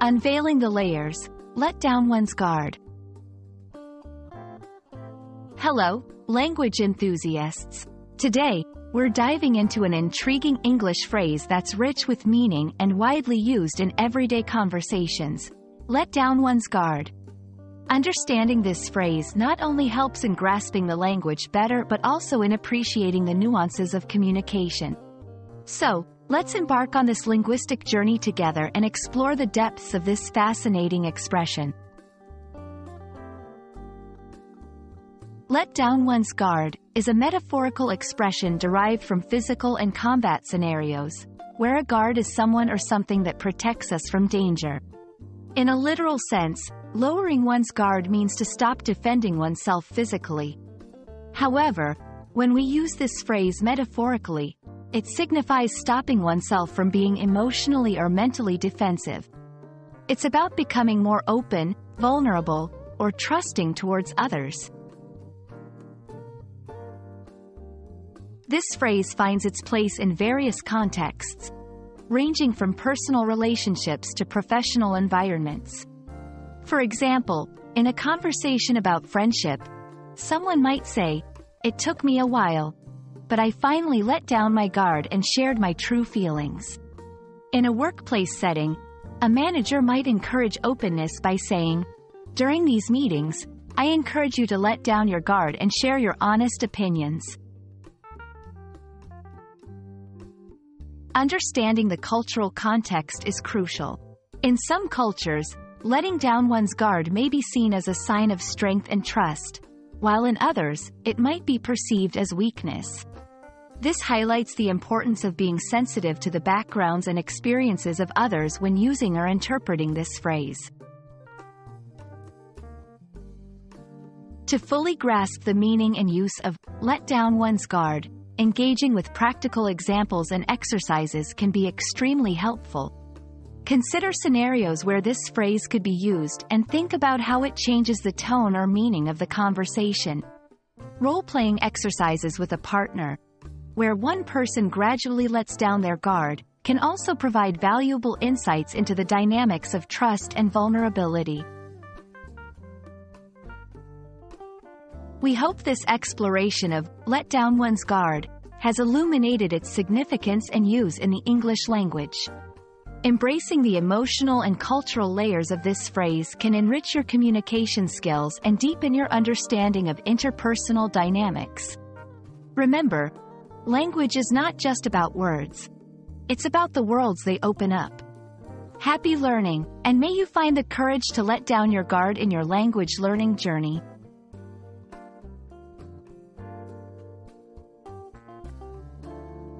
Unveiling the layers, let down one's guard. Hello, language enthusiasts. Today, we're diving into an intriguing English phrase that's rich with meaning and widely used in everyday conversations. Let down one's guard. Understanding this phrase not only helps in grasping the language better but also in appreciating the nuances of communication. So, let's embark on this linguistic journey together and explore the depths of this fascinating expression. Let down one's guard is a metaphorical expression derived from physical and combat scenarios, where a guard is someone or something that protects us from danger. In a literal sense, lowering one's guard means to stop defending oneself physically. However, when we use this phrase metaphorically, it signifies stopping oneself from being emotionally or mentally defensive. It's about becoming more open, vulnerable, or trusting towards others. This phrase finds its place in various contexts, ranging from personal relationships to professional environments. For example, in a conversation about friendship, someone might say, It took me a while, but I finally let down my guard and shared my true feelings. In a workplace setting, a manager might encourage openness by saying, During these meetings, I encourage you to let down your guard and share your honest opinions. Understanding the cultural context is crucial. In some cultures, letting down one's guard may be seen as a sign of strength and trust, while in others, it might be perceived as weakness. This highlights the importance of being sensitive to the backgrounds and experiences of others when using or interpreting this phrase. To fully grasp the meaning and use of let down one's guard, engaging with practical examples and exercises can be extremely helpful. Consider scenarios where this phrase could be used and think about how it changes the tone or meaning of the conversation. Role-playing exercises with a partner, where one person gradually lets down their guard, can also provide valuable insights into the dynamics of trust and vulnerability. We hope this exploration of let down one's guard has illuminated its significance and use in the English language. Embracing the emotional and cultural layers of this phrase can enrich your communication skills and deepen your understanding of interpersonal dynamics. Remember, language is not just about words. It's about the worlds they open up. Happy learning, and may you find the courage to let down your guard in your language learning journey.